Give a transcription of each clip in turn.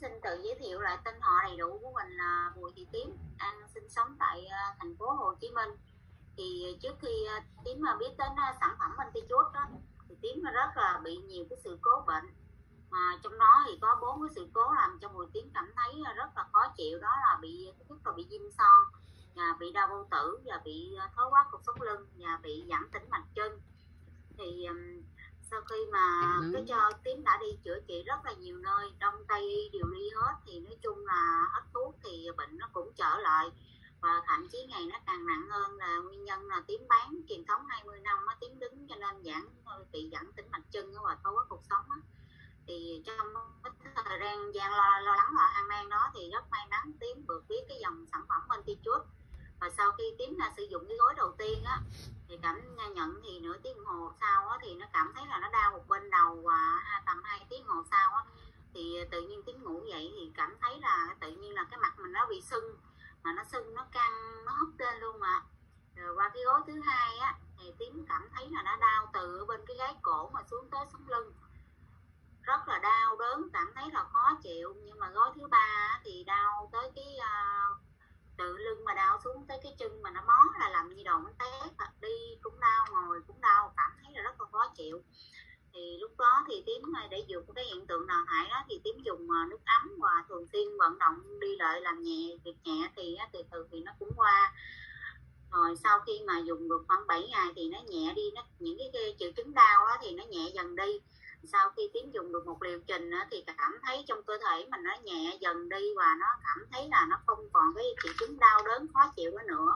xin tự giới thiệu lại tên họ đầy đủ của mình là Bùi Thị Tím đang sinh sống tại ờ, thành phố Hồ Chí Minh. Thì trước khi ờ, Tím mà biết đến ờ, sản phẩm bên anti chuốt đó thì Tím rất là bị nhiều cái sự cố bệnh. Mà trong đó thì có bốn cái sự cố làm cho Bùi Tím cảm thấy rất là khó chịu, đó là bị, thứ nhất là bị viêm son, và bị đau bao tử, và bị thoái hóa cột sống lưng, và bị giảm tĩnh mạch chân. Thì sau khi mà Ừ. cái cho tím đã đi chữa trị rất là nhiều nơi đông tây y đều đi hết thì nói chung là hết thuốc thì bệnh nó cũng trở lại. Và thậm chí ngày nó càng nặng hơn là nguyên nhân là tím bán truyền thống 20 năm á tím đứng cho nên giãn bị giãn tĩnh mạch chân và hóa cuộc sống á. Thì trong cái thời gian gian lo, lo lắng và hoang mang đó thì rất may mắn tím được biết cái dòng sản phẩm anti chốt và sau khi tím là sử dụng cái gói đầu tiên á cảm nhận thì nửa tiếng hồ sau á, thì nó cảm thấy là nó đau một bên đầu và tầm 2 tiếng hồ sau á, thì tự nhiên tiếng ngủ dậy thì cảm thấy là tự nhiên là cái mặt mình nó bị sưng mà nó sưng nó căng nó húp lên luôn mà rồi qua cái gối thứ hai á thì tiếng cảm thấy là nó đau từ bên cái gáy cổ mà xuống tới sống lưng. Rất là đau đớn cảm thấy là khó chịu. Nhưng mà gói thứ ba thì đau tới cái uh, tự lưng mà đau xuống tới cái chân mà nó mó là làm như đầu nó té à, đi cũng đau ngồi cũng đau cảm thấy là chịu thì lúc đó thì tím để dùng cái hiện tượng đào thải đó thì tím dùng à, nước ấm và thường xuyên vận động đi lại làm nhẹ việc nhẹ thì từ từ thì nó cũng qua. Rồi sau khi mà dùng được khoảng 7 ngày thì nó nhẹ đi nó những cái, cái triệu chứng đau đó thì nó nhẹ dần đi. Sau khi tím dùng được một liệu trình thì cảm thấy trong cơ thể mình nó nhẹ dần đi và nó cảm thấy là nó không còn cái triệu chứng đau đớn khó chịu nữa.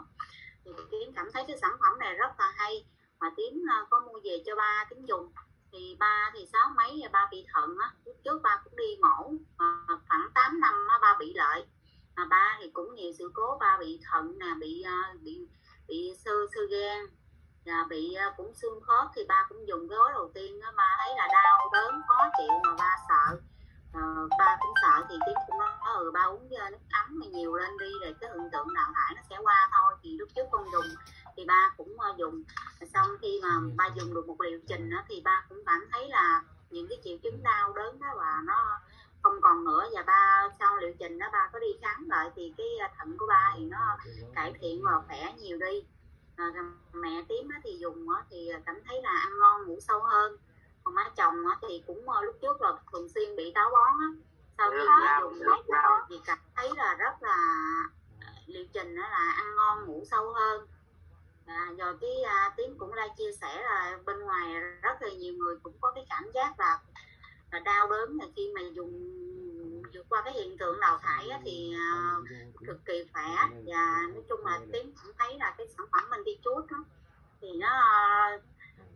Thì tím cảm thấy cái sản phẩm này rất là hay mà tím ờ, có mua về cho ba tím dùng. Thì ba thì sáu mấy ba bị thận á. Lúc trước ba cũng đi mổ à, khoảng 8 năm á, ba bị lợi. Mà ba thì cũng nhiều sự cố ba bị thận nè bị ờ, bị bị sơ sơ gan và bị ờ, cũng xương khớp thì ba cũng dùng cái gói đầu tiên á, ba thấy là đau đớn khó chịu mà ba sợ. À, ba cũng sợ thì tiếp cũng nói ừ ba uống nước ấm mà nhiều lên đi rồi cái hiện tượng đào thải nó sẽ qua thôi. Thì lúc trước con dùng thì ba cũng ờ, dùng. Xong khi mà ba dùng được một liệu trình đó, thì ba cũng cảm thấy là những cái triệu chứng đau đớn đó và nó không còn nữa. Và ba sau liệu trình đó ba có đi khám lại thì cái ờ, thận của ba thì nó cải thiện và khỏe nhiều đi. À, mẹ tím thì dùng thì cảm thấy là ăn ngon ngủ sâu hơn. Còn má chồng thì cũng lúc trước là thường xuyên bị táo bón á. Sau khi dùng thì cảm thấy là rất là liệu trình đó là ăn ngon ngủ sâu hơn à, rồi cái à, tiếng cũng ra chia sẻ là bên ngoài rất là nhiều người cũng có cái cảm giác là, là đau đớn là khi mà dùng vượt qua cái hiện tượng đào thải á, thì à, cực kỳ khỏe. Và nói chung là tiến cũng thấy là cái sản phẩm mình đi chút đó, thì nó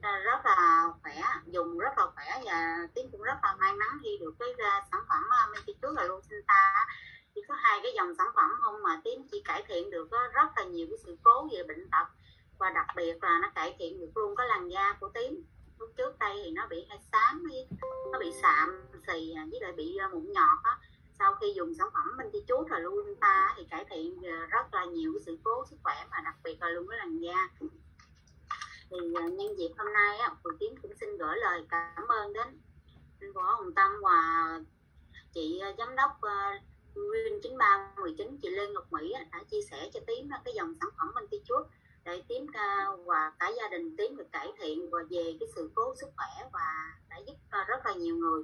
à, rất là khỏe dùng rất là khỏe và tiến cũng rất là may mắn khi được cái à, sản phẩm uh, Minty Chuốt là Lucinta chỉ có hai cái dòng sản phẩm không mà tiến chỉ cải thiện được á, rất là nhiều cái sự cố về bệnh tật và đặc biệt là nó cải thiện được luôn cái làn da của tím. Lúc trước đây thì nó bị hay xám với- nó bị sạm xì à, với lại bị à, mụn nhọt á. Sau khi dùng sản phẩm Minty Chuốt là ta thì cải thiện à, rất là nhiều cái sự cố sức khỏe mà đặc biệt là luôn cái làn da. Thì nhân dịp hôm nay á Bùi Tiến cũng xin gửi lời cảm ơn đến anh Võ Hồng Tâm và chị giám đốc à, Nguyên 9319 chị Lê Ngọc Mỹ đã chia sẻ cho Tiến cái dòng sản phẩm Minty Chuốt để Tiến cao và cả gia đình Tiến được cải thiện và về cái sự cố sức khỏe và đã giúp rất là nhiều người.